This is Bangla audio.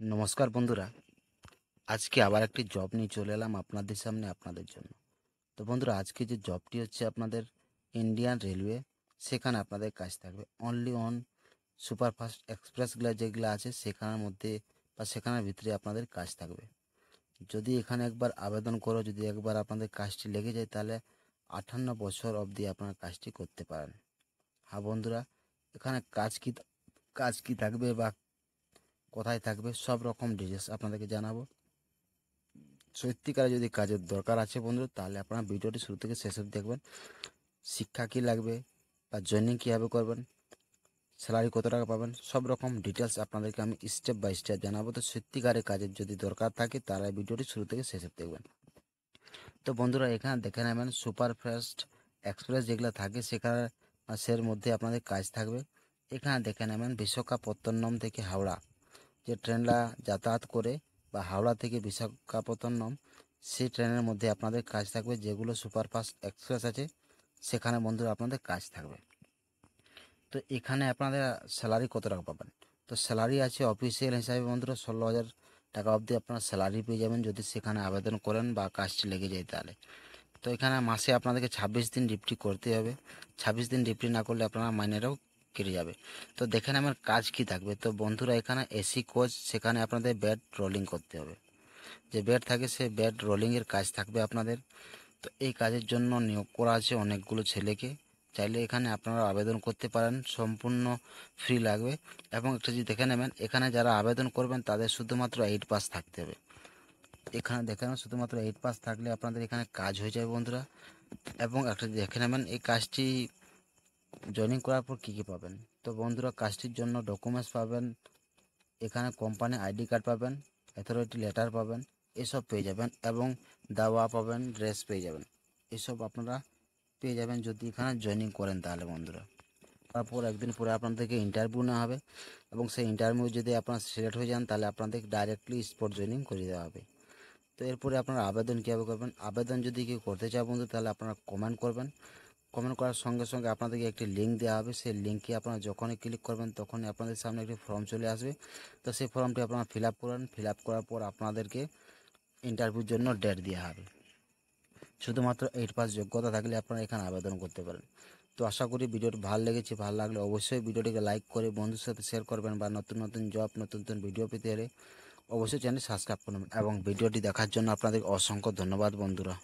নমস্কার বন্ধুরা। আজকে আবার একটি জব নিয়ে চলে এলাম আপনাদের সামনে আপনাদের জন্য। তো বন্ধুরা, আজকে যে জবটি হচ্ছে আপনাদের ইন্ডিয়ান রেলওয়ে সেখানে আপনাদের কাজ থাকবে। অনলি অন সুপারফাস্ট এক্সপ্রেসগুলো যেগুলো আছে, সেখানের মধ্যে বা সেখানের ভিতরে আপনাদের কাজ থাকবে। যদি এখানে একবার আবেদন করো, যদি একবার আপনাদের কাজটি লেগে যায়, তাহলে আটান্ন বছর অবধি আপনার কাজটি করতে পারেন। হ্যাঁ বন্ধুরা, এখানে কাজ কি কাজ কি থাকবে বা কোথায় থাকবে, সব রকম ডিটেলস আপনাদেরকে জানাব। সত্যিকারে যদি কাজের দরকার আছে বন্ধু, তাহলে আপনারা ভিডিওটি শুরু থেকে শেষ অবধি দেখবেন। শিক্ষা কী লাগবে বা জয়েনিং কীভাবে করবেন স্যালারি কত টাকা পাবেন, সব রকম ডিটেলস আপনাদেরকে আমি স্টেপ বাই স্টেপ জানাব। তো, সত্যিকারে কাজের যদি দরকার থাকে, তাহলে ভিডিওটি শুরু থেকে শেষ অবধি দেখবেন। তো, বন্ধুরা, এখানে দেখে নেবেন সুপার ফাস্ট এক্সপ্রেস যেগুলো থাকে, সেখানে, সের মধ্যে আপনাদের কাজ থাকবে। এখানে দেখে নেবেন, বিশাখাপত্তনম থেকে হাওড়া। যে ট্রেনটা যাতায়াত করে বা হাওড়া থেকে বিশাখাপত্তনম, সেই ট্রেনের মধ্যে আপনাদের কাজ থাকবে যেগুলো সুপারফাস্ট এক্সপ্রেস আছে, সেখানে বন্ধুরা আপনাদের কাজ থাকবে। তো এখানে আপনাদের স্যালারি কত টাকা পাবেন? তো স্যালারি আছে অফিসিয়াল হিসাবে বন্ধুরা ষোলো হাজার টাকা অবধি আপনারা স্যালারি পেয়ে যাবেন যদি সেখানে আবেদন করেন বা কাজটি লেগে যায় তাহলে। তো এখানে মাসে আপনাদেরকে ছাব্বিশ দিন ডিপটি করতে হবে। ছাব্বিশ দিন ডিউটি না করলে আপনারা মাইনেটাও কেটে যাবে। তো দেখেন আমার কাজ কি থাকবে। তো বন্ধুরা, এখানে এসি কোচ সেখানে আপনাদের ব্যাট রোলিং করতে হবে। যে ব্যাট থাকে, সে ব্যাট রোলিংয়ের কাজ থাকবে আপনাদের। তো এই কাজের জন্য নিয়োগ করা আছে অনেকগুলো ছেলেকে। চাইলে এখানে আপনারা আবেদন করতে পারেন, সম্পূর্ণ ফ্রি লাগবে। এবং একটা যদি দেখে নেবেন, এখানে যারা আবেদন করবেন, তাদের শুধুমাত্র এইট পাস থাকতে হবে। এখানে দেখে নেবেন, শুধুমাত্র এইট পাস থাকলে আপনাদের এখানে কাজ হয়ে যাবে বন্ধুরা। এবং একটা দেখে নেবেন, এই কাজটি জয়েনিং করার পর কী কী পাবেন? তো বন্ধুরা, কাজটির জন্য ডকুমেন্টস পাবেন, এখানে কোম্পানি আইডি কার্ড পাবেন অথরিটি লেটার পাবেন, এসব পেয়ে যাবেন এবং দাওয়া পাবেন ড্রেস পেয়ে যাবেন। এসব আপনারা পেয়ে যাবেন যদি এখানে জয়েনিং করেন তাহলে বন্ধুরা। তারপর একদিন পরে আপনাদেরকে ইন্টারভিউ নেওয়া হবে এবং সেই ইন্টারভিউ যদি আপনারা সিলেক্ট হয়ে যান তাহলে আপনাদের ডাইরেক্টলি স্পট জয়েনিং করে দেওয়া হবে। তো এরপরে আপনারা আবেদন কীভাবে করবেন? আবেদন যদি কেউ করতে চায় বন্ধু তাহলে আপনারা কমেন্ট করবেন। কমেন্ট করার সঙ্গে সঙ্গে আপনাদেরকে একটি লিঙ্ক দেওয়া হবে। সেই লিঙ্কে আপনারা যখনই ক্লিক করবেন তখনই আপনাদের সামনে একটি ফর্ম চলে আসবে। তো সেই ফর্মটি আপনারা ফিল আপ করেন। ফিল আপ করার পর আপনাদেরকে ইন্টারভিউর জন্য ডেট দেওয়া হবে। শুধুমাত্র এইট পাস যোগ্যতা থাকলে আপনারা এখানে আবেদন করতে পারেন। তো আশা করি ভিডিওটি ভালো লেগেছে। ভালো লাগলে অবশ্যই ভিডিওটিকে লাইক করে বন্ধুর সাথে শেয়ার করবেন বা নতুন নতুন জব নতুন নতুন ভিডিও পেতে হলে অবশ্যই চ্যানেল সাবস্ক্রাইব করবেন এবং ভিডিওটি দেখার জন্য আপনাদের অসংখ্য ধন্যবাদ বন্ধুরা।